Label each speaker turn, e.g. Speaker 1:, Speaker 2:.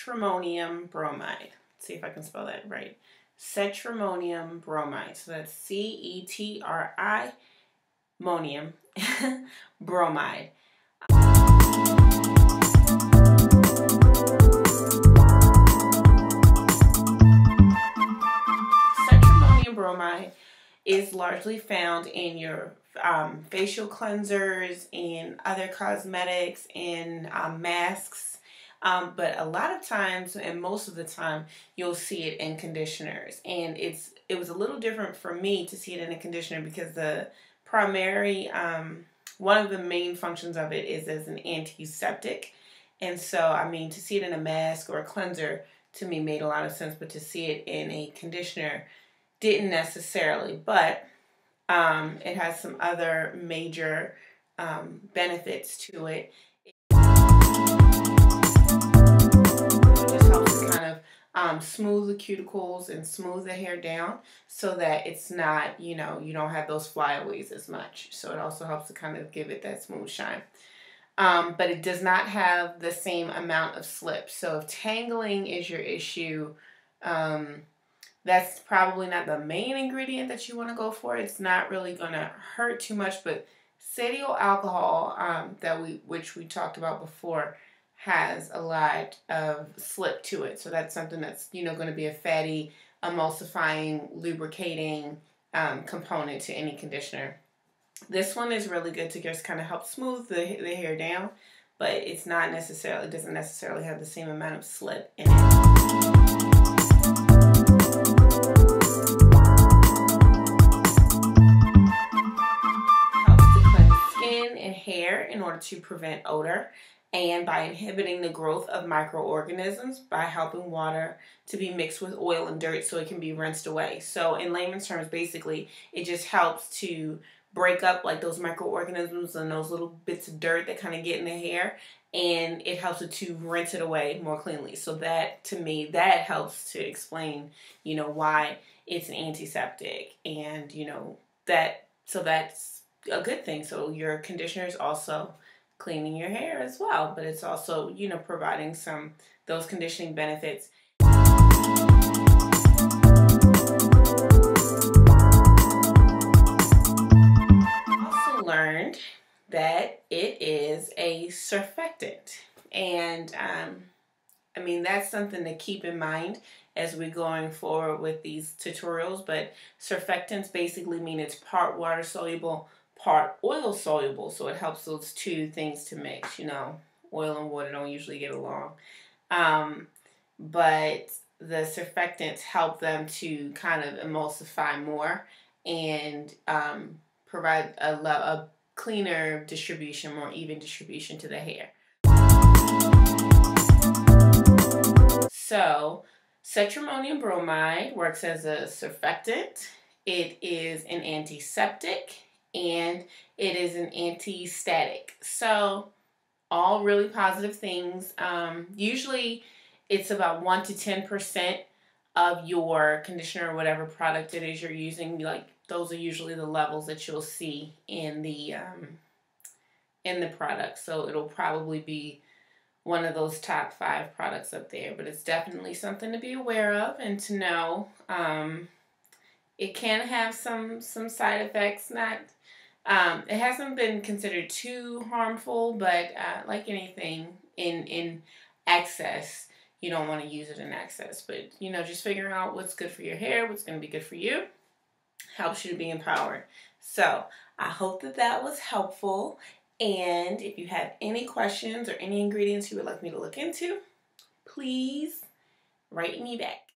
Speaker 1: cetrimonium bromide. Let's see if I can spell that right. Cetrimonium bromide. So that's C E T R I monium bromide. Cetrimonium bromide is largely found in your um, facial cleansers and other cosmetics and um, masks. Um, but a lot of times, and most of the time, you'll see it in conditioners. And it's it was a little different for me to see it in a conditioner because the primary, um, one of the main functions of it is as an antiseptic. And so, I mean, to see it in a mask or a cleanser to me made a lot of sense, but to see it in a conditioner didn't necessarily. But um, it has some other major um, benefits to it. Um, smooth the cuticles and smooth the hair down so that it's not, you know, you don't have those flyaways as much. So it also helps to kind of give it that smooth shine. Um, but it does not have the same amount of slip. So if tangling is your issue, um, that's probably not the main ingredient that you want to go for. It's not really going to hurt too much, but cetyl alcohol um, that we which we talked about before has a lot of slip to it. So that's something that's you know going to be a fatty, emulsifying, lubricating um, component to any conditioner. This one is really good to just kind of help smooth the, the hair down, but it's not necessarily doesn't necessarily have the same amount of slip in it. Protects skin and hair in order to prevent odor and by inhibiting the growth of microorganisms by helping water to be mixed with oil and dirt so it can be rinsed away. So in layman's terms, basically, it just helps to break up like those microorganisms and those little bits of dirt that kind of get in the hair and it helps it to rinse it away more cleanly. So that to me that helps to explain, you know, why it's an antiseptic and you know that so that's a good thing. So your conditioner is also cleaning your hair as well, but it's also, you know, providing some those conditioning benefits. Also learned that it is a surfactant, and um, I mean that's something to keep in mind as we're going forward with these tutorials. But surfactants basically mean it's part water soluble part oil soluble, so it helps those two things to mix. You know, oil and water don't usually get along. Um, but the surfactants help them to kind of emulsify more and um, provide a, a cleaner distribution, more even distribution to the hair. So, cetrimonium bromide works as a surfactant. It is an antiseptic and it is an anti-static. So all really positive things. Um, usually it's about 1 to 10% of your conditioner or whatever product it is you're using. Like those are usually the levels that you'll see in the um, in the product. So it'll probably be one of those top five products up there. But it's definitely something to be aware of and to know. Um, it can have some some side effects, not um, it hasn't been considered too harmful, but uh, like anything in in excess, you don't want to use it in excess. But you know, just figuring out what's good for your hair, what's going to be good for you, helps you to be empowered. So I hope that that was helpful. And if you have any questions or any ingredients you would like me to look into, please write me back.